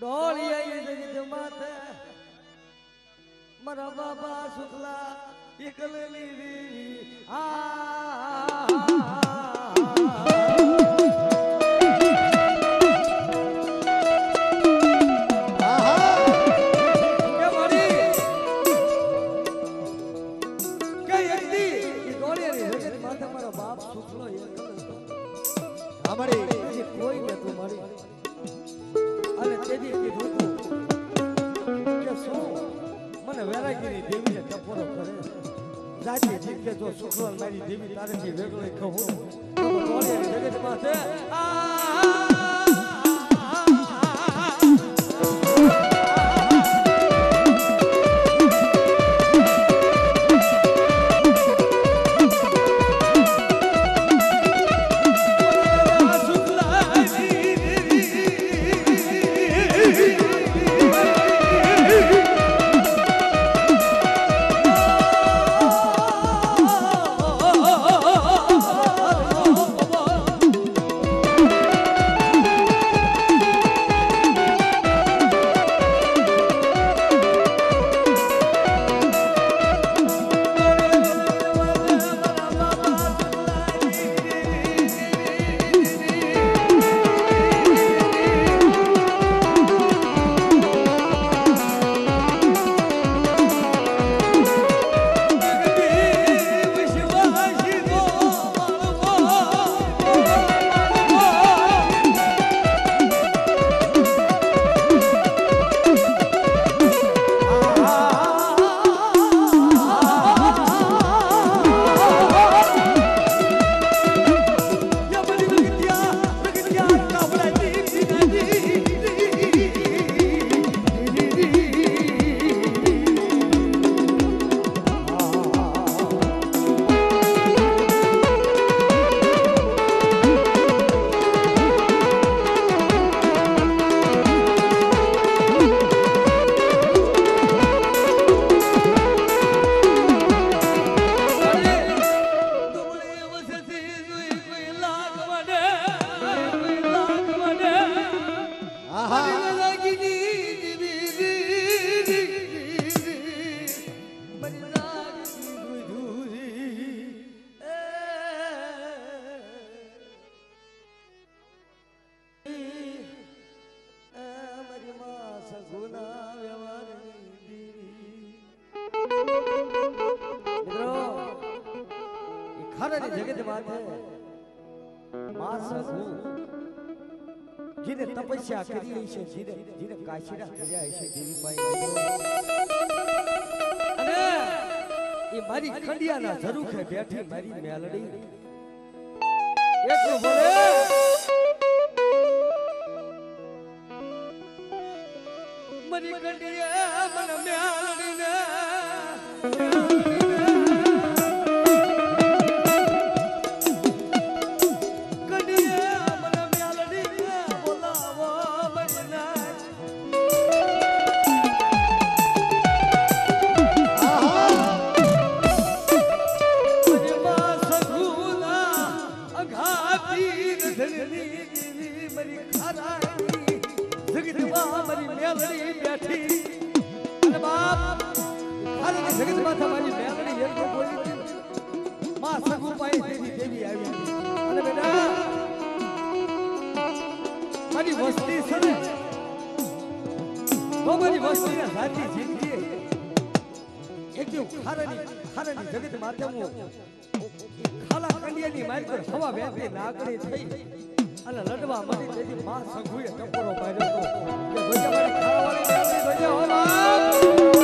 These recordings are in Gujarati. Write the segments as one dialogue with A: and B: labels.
A: ડોળિયા જગત માથે. મારા બાબા શુક્લા એકલની રી. આ વેરાગીની દેવીને ટપોરો કરે. જાતી જીતે જો શુક્રવાર મારી દેવી તારેથી વેગળો કહું. તો ડોળિયાની જગત માથે આ ખરાની જગત માથે માસ હું. જેને તપસ્યા કરી છે, જેને જેને કાશીરા કર્યા છે દેવી માઈ અને એ મારી ખંડિયાના ઝરૂખે બેઠી મારી મેલડી. એટલું બોલે. મારી ખંડિયા મને મેલડીને ખારાની જગત માથે ખાલા કંડિયાની મારી પર હવા વહેતી નાગણી થઈ. અને લડવા મળી તેથી માં સઘુએ ટપોરો પાડ્યો હતો. કે જોજે મારી ખારાવાળી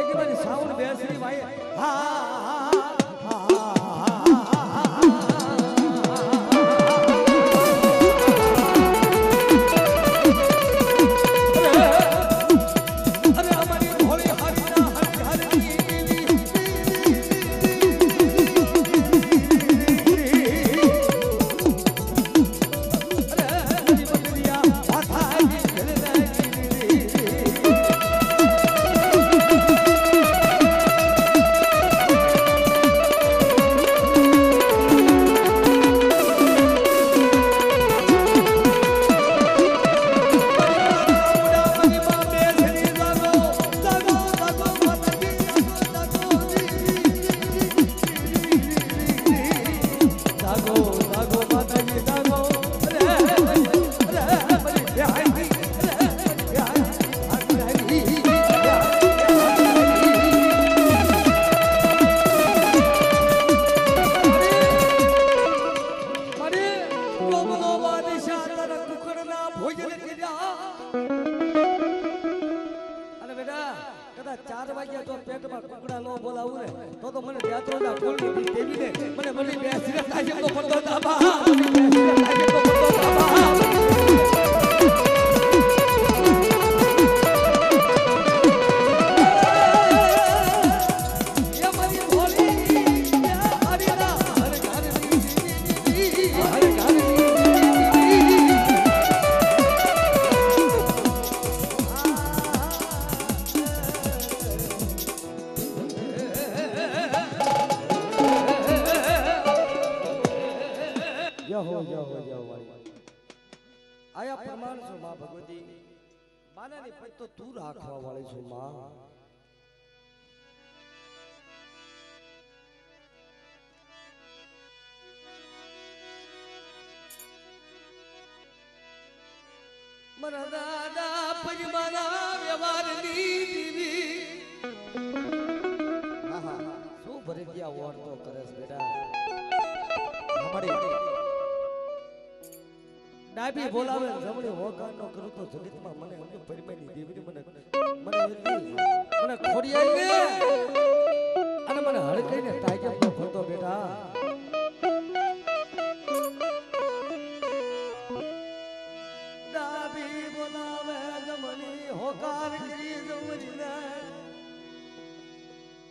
A: એક મારી સાવણ બેસરી હા હા હા અરે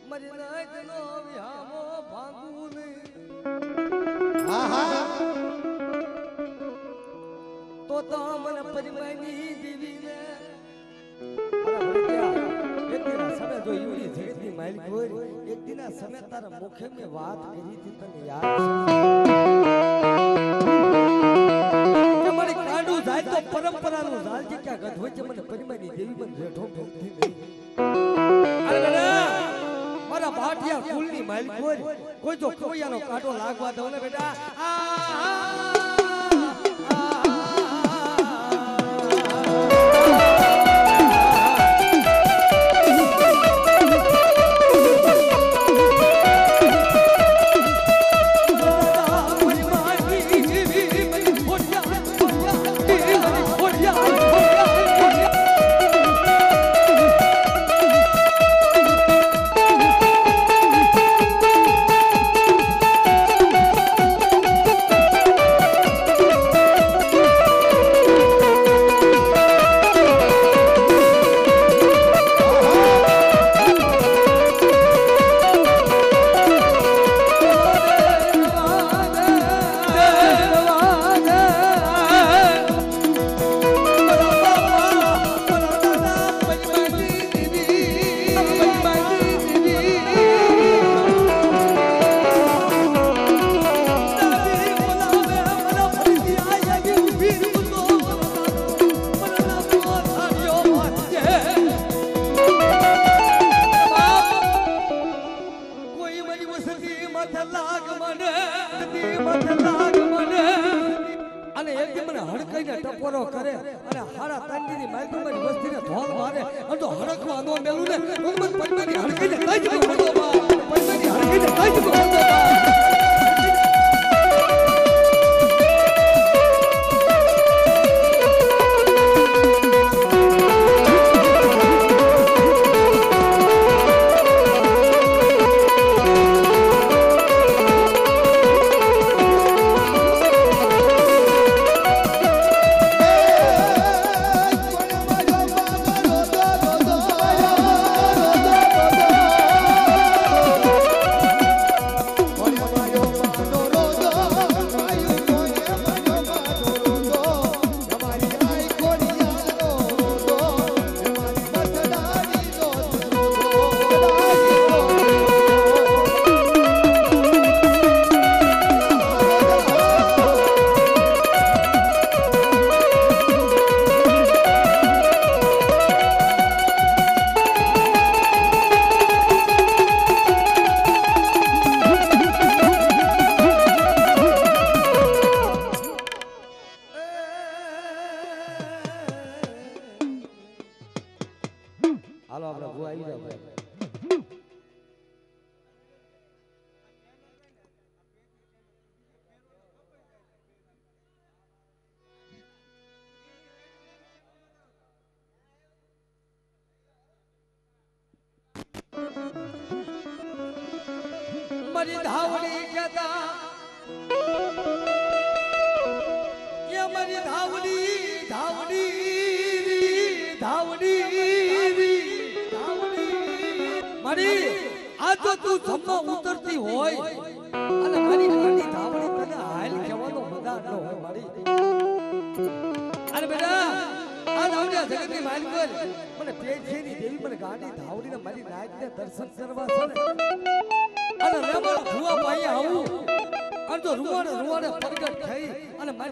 A: મરી નાયતનો વિહામો ભાંગું તો તો મને પરિમાની દેવીને. એક સમય જો યુડી સમય તારા મુખે વાત કરી હતી તને યાદ મારી ક્યાં ગધ હોય છે મને પરિમાની દેવી પણ જેઠો ભક્તિ નહીં. ભાટિયા ફૂલની માલકોર કોઈ તો ખોયાનો કાંટો લાગવા દો ને બેટા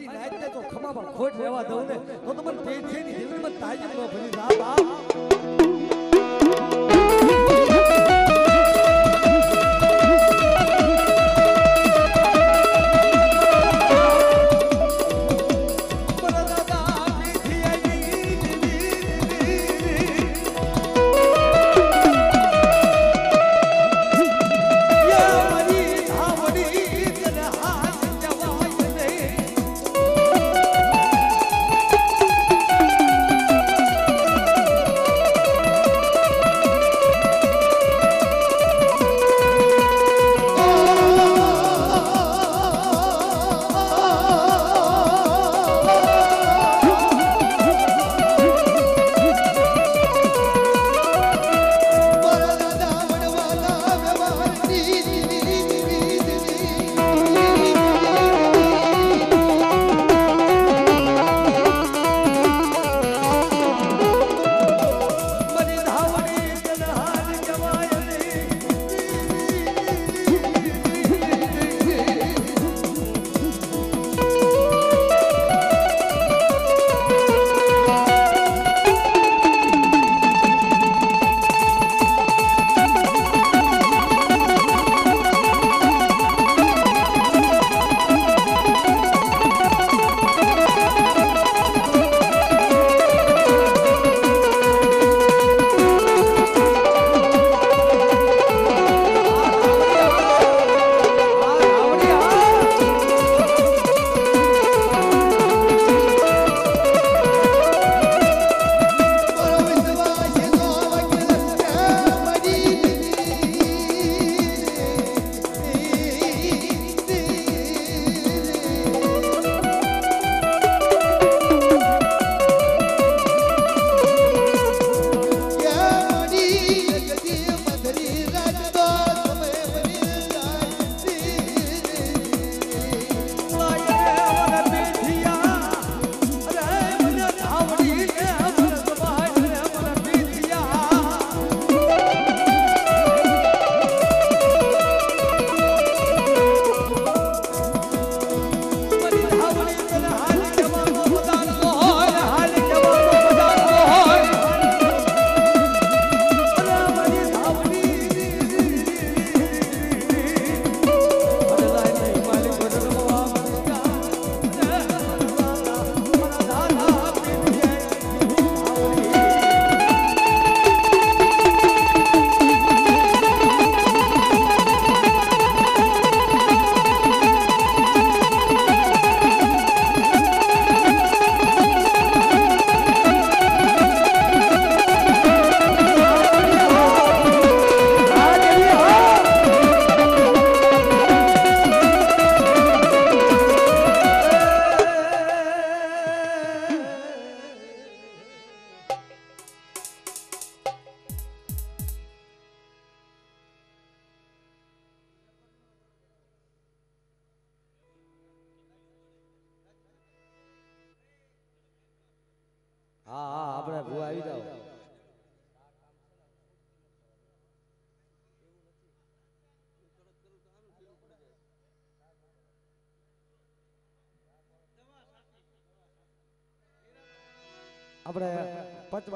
A: મારી ને તો ખમામાં ખોટ રહેવા દઉં ને. તો તમને પેટની જીવનમાં તાજમ ન ભરી. બાપ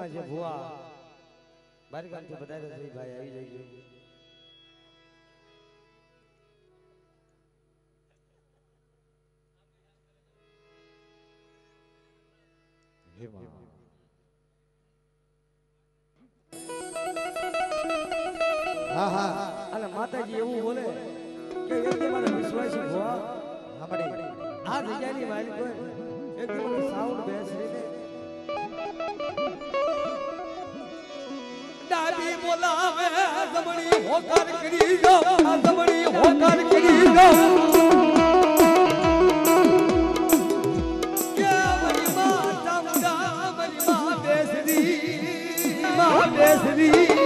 A: પચમાં છે ભુવા બારીકામથી બધા ભાઈ આવી જઈએ
B: હા હા
A: અને માતાજી એવું બોલે કે એક દી મને વિશ્વાસી ભુવા
B: સાંભળી
A: આ જગ્યાની માલિક હોય એક દી મને સાઉન્ડ બેસરીને ડાબી બોલાવે જમણી હોકાર કરી જો જમણી હોકાર કરી જો બેસરી માં બેસરી.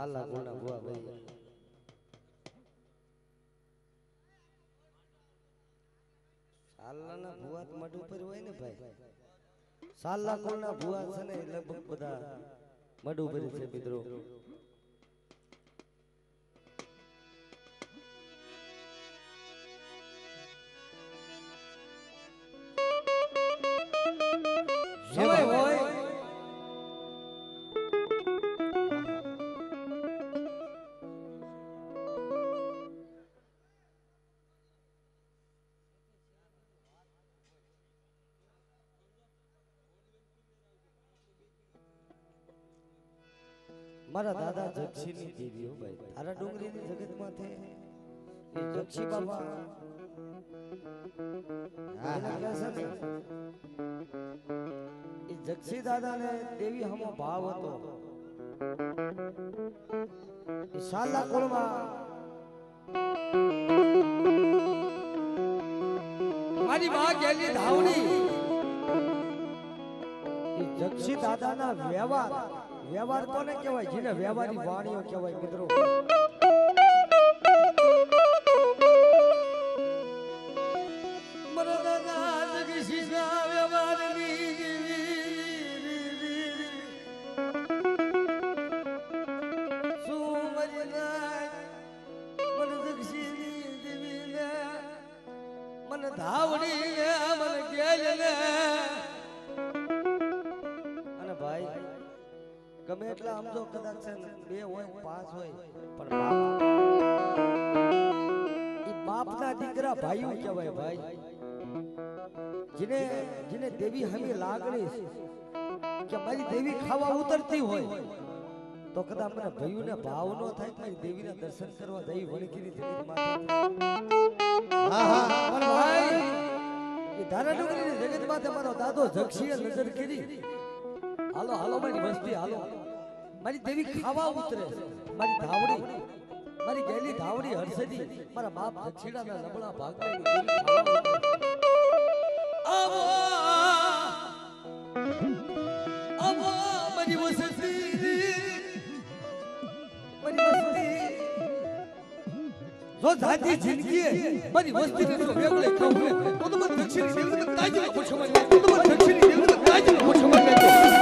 A: સાલા ગુણના ભૂવા ભાઈ સાલાના ભુવા તો મઢ ઉપર હોય ને ભાઈ સાલા કોણના ભુવા છે ને લગભગ બધા મઢ ઉપર છે મિત્રો મારા દાદા જગસીની દેવીઓ ભાઈ. તારા ડુંગરીની જગતમાં છે. એ જક્ષી બાબા એ જગસી દાદાને દેવી હમો ભાવ હતો. એ સાલા કુળમાં મારી માં ગેલી ધાવણી. જગસી દાદાના વ્યવહાર વ્યવહાર કોને કહેવાય? જેને વ્યવહારી વાણીઓ કહેવાય મિત્રો. જેને દેવી હમી લાગણી કે મારી દેવી ખાવા ઉતરતી હોય, તો કદાચ મને ભયું ને ભાવ નો થાય મારી દેવી ના દર્શન કરવા જઈ વણકીની જગત માતા.
B: હા હા
A: પણ ભાઈ, એ ધારા ડુંગરીની જગતમાં મારો દાદો જગસીએ નજર કરી. હાલો હાલો, મારી વસ્તી, હાલો. મારી દેવી ખાવા ઉતરે મારી ધાવડી, મારી ગેલી ધાવડી હર્ષદી મારા બાપ ભાગને દેવી ખાવા જો જાતી જિંદગી મારી વસ્તીને જો વેગળે કહું ને તો તો મને દક્ષિણી દેવીને તાજમાં પૂછવા મને. તો તો મને દક્ષિણી દેવીને તાજમાં પૂછવા માંગે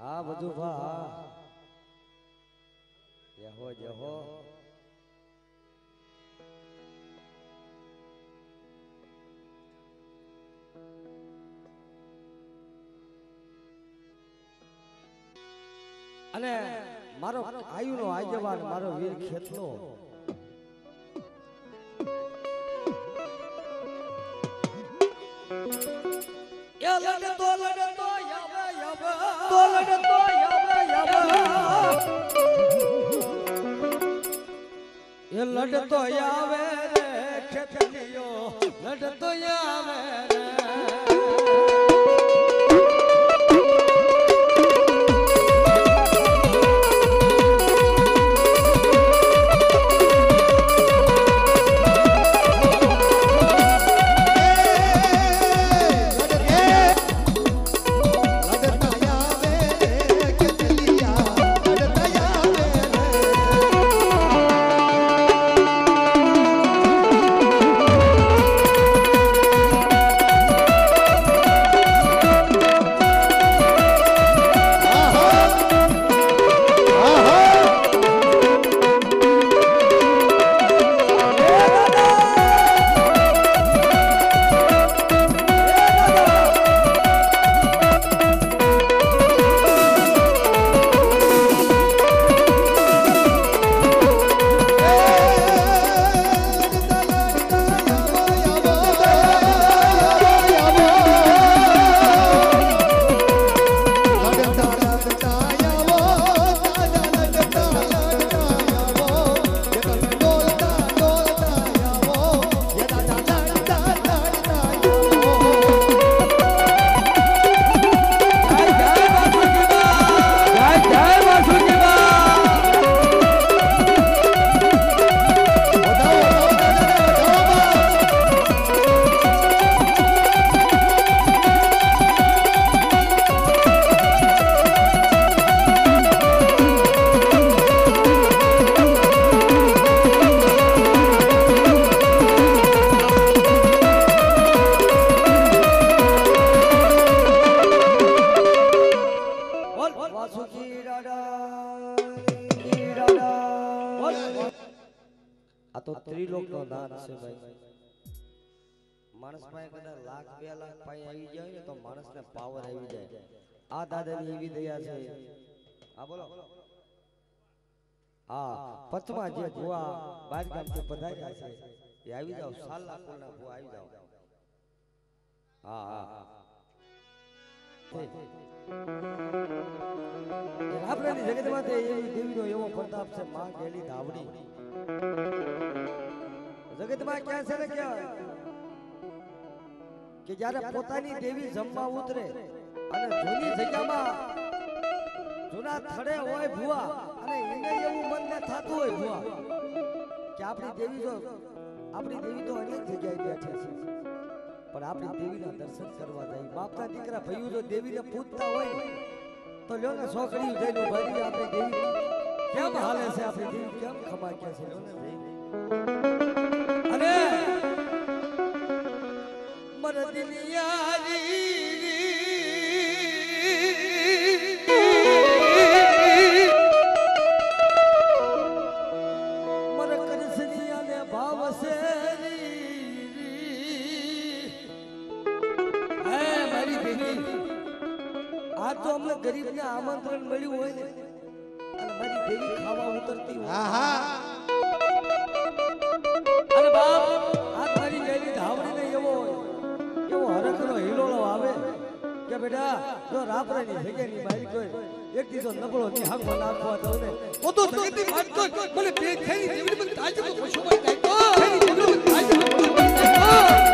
A: હા બધું ભા જહો જહો અને મારો આયુનો આગેવાન મારો વીર ખેતનો. લડતો આવે રે ખેતલિયો લડતો આવે રે માણસને પાવર આવી જાય. આ દાદાની એવી દયા છે. હા, બોલો. હા પચમા જે ભુવા બાર ગામથી પધાર્યા છે, એ આવી જાઓ સાલા કુલના ભુવા આવી જાઓ. હા હા આપણાની જગતમાં તે એવી દેવીનો એવો પ્રતાપ છે, માં ગેલી ધાવડી. જગતમાં ક્યાં છે ને ક્યાં? કે જ્યારે પોતાની દેવી જમવા ઉતરે અને જૂની જગ્યામાં જૂના થડે હોય ભુવા અને એને એવું મનને થતું હોય ભુવા. કે આપણી દેવી જો આપણી દેવી તો અનેક જગ્યાએ બેઠે છે. પણ આપણી દેવીના દર્શન કરવા જાય. બાપના દીકરા ભયું જો દેવીને પૂજતા હોય તો લ્યો ને છોકરી જઈને ભરી આપણી દેવી કેમ હાલે છે આપણી દેવી? કેમ ખમા કે છે કરસનિયાને ભાવ છે મારી બેટી આ તો અમને ગરીબને આમંત્રણ મળ્યું હોય ને. અને મારી દેવી ખાવા ઉતરતી હોય. જો ભેગેની બાઈ કોઈ એક દીધો નબળો ની હાંકો નાખવા દઉં ને. ઓ તો જગતની વાત કર ભલે બે થેલી જીવડી મને તાજી તો પશુભાઈ થાય તો. થેલી જેવડી મને તાજી તો તો.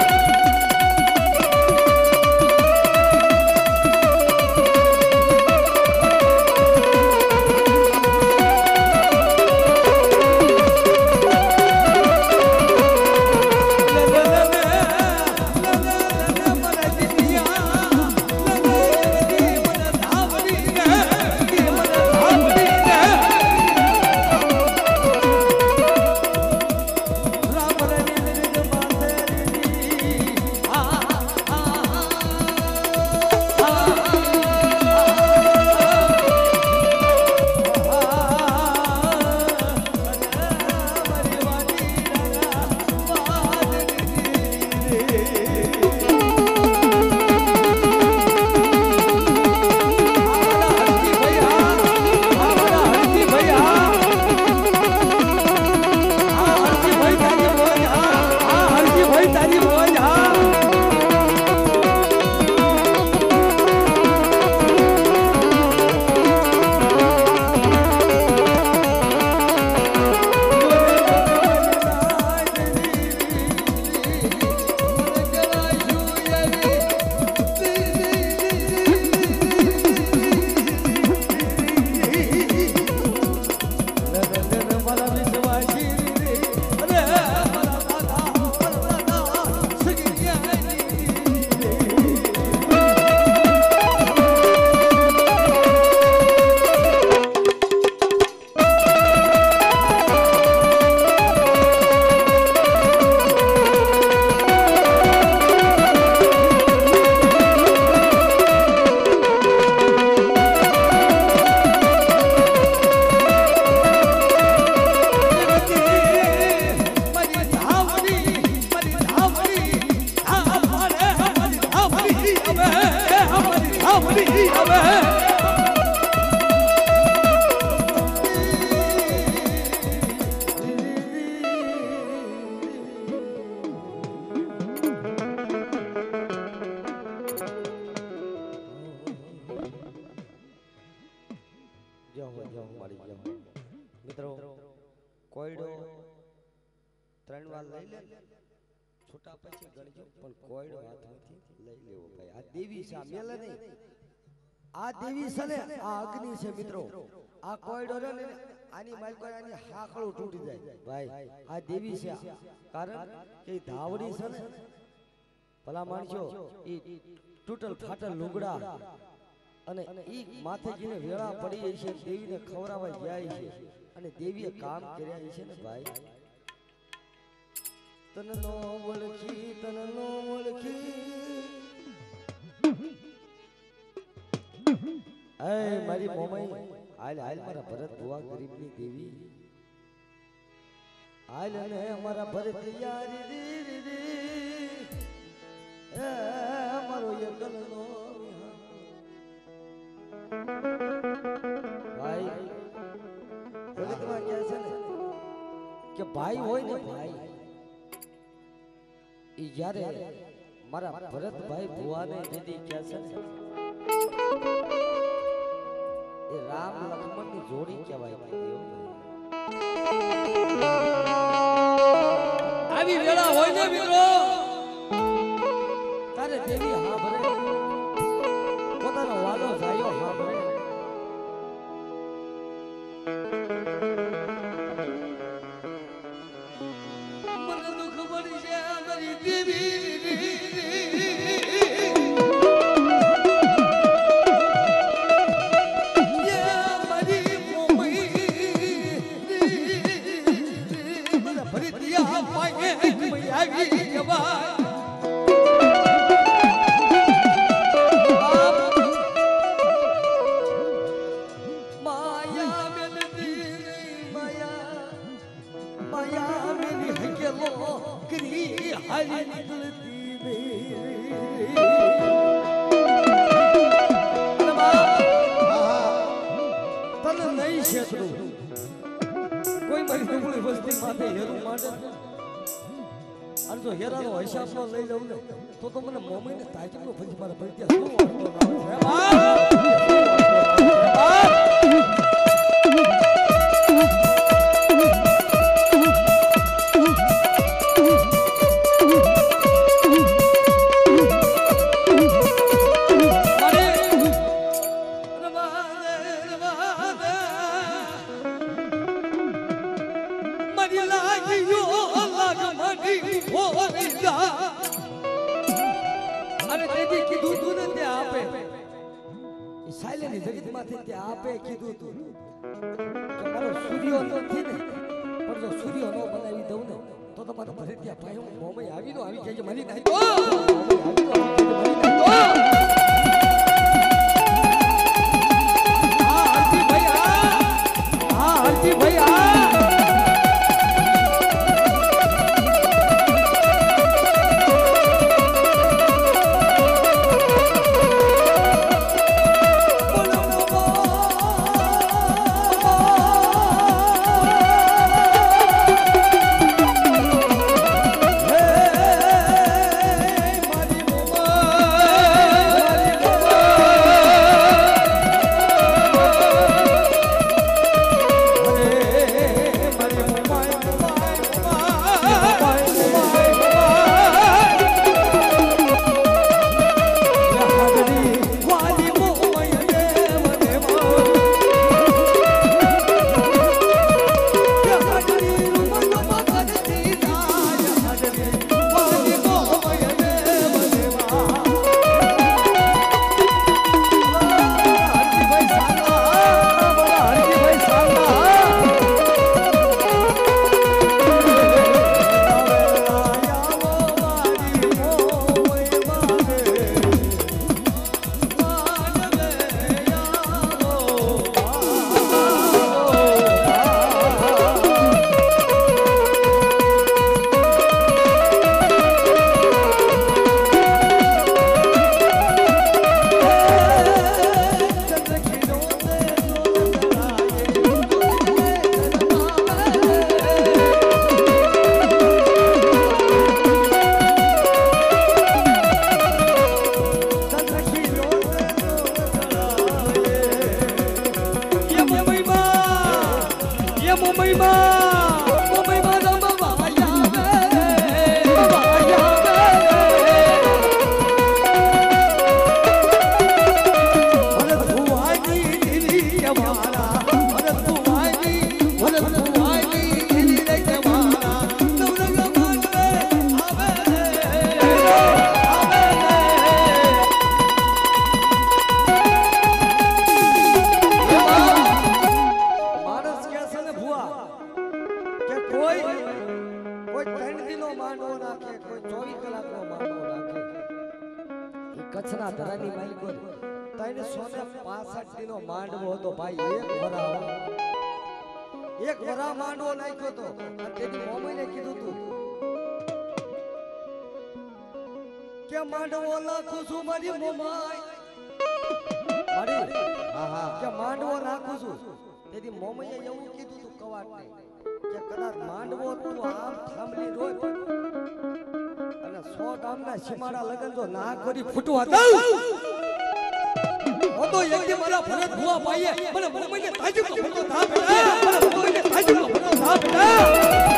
A: ત્રણ વાર લઈ લે. છૂટા પછી ગણજો. પણ કોયડો નથી. લઈ લેવો ભાઈ. આ દેવી છે મેલે નહીં. આ દેવી છે ને, આ અગ્નિ છે મિત્રો. આ કોયડો ને, આની માલકો આની હાકળો તૂટી જાય. ભાઈ, આ દેવી છે. કારણ કે ધાવડી છે ને, ભલા માણસો, એ તૂટલ ફાટલ લુગડા અને ઈ માથે જેને વેળા પડી છે. દેવીને ખવરાવા જાય છે. અને દેવીએ કામ કર્યા છે ને, ભાઈ. તન નો ઓળખી, તન નો ઓળખી. એ મારી મોમાઈ, હાલ હાલ મારા ભરત બુવા ગરીબની દેવી. હાલ અને મારા ભરત યારી રી રી રી એ મારો યકલ નો ભાઈ ભગતમાં કહે છે ને? કે ભાઈ હોય ને ભાઈ. ઈ જ્યારે મારા ભરતભાઈ ભુવાને દીદી કહે છે એ રામ લક્ષ્મણની જોડી કહેવાય આવી વેળા હોય ને મિત્રો? તારે દેવી હા ભરે જા. અરે તેથી કીધું તું ને તે આપે. સાયલેની જગતમાંથી તે આપે કીધું તું. કે મારો સૂર્યો નથી ને પણ જો સૂર્યો ન બનાવી દઉં ને તો તમારે ભરે ત્યાં ભાઈ હું આવીનો આવી જાય મારી નાખી દો આવી જાય મારી નાખી કોઈ ત્રણ દિનો માંડવો નાખે, કોઈ ચોવીસ કલાકનો માંડવો નાખે. એ કચ્છના ધરાની માલિકો ત્રણસો ને પાસઠ દિનો માંડવો હતો. ભાઈ, એક વરા એક વરા માંડવો નાખ્યો તો, અને તેની મોમીને કીધું તું કે માંડવો નાખું છું મારી મોમાઈ મારી? હા માંડવો નાખું છું. તેથી મોમૈયા એવું કીધું તું કવાટને. કે કદાચ માંડવો તું આમ થાંભલી રોજ અને સો ગામના સીમાડા લગન જો ના કરી ફૂટવા દઉં. હું. તો એકદી મારા ભરત ભુવા પાઈએ મને મોમૈયા તાજી કો ફૂટો થા બેટા મને તાજી કો ફૂટો થા બેટા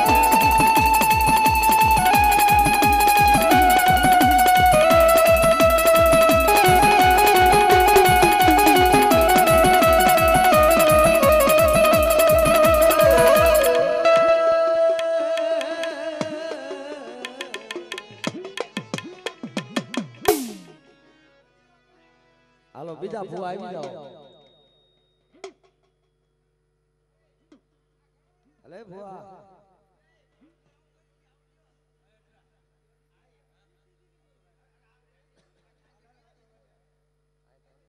A: આવી જાઓ